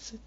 Sit.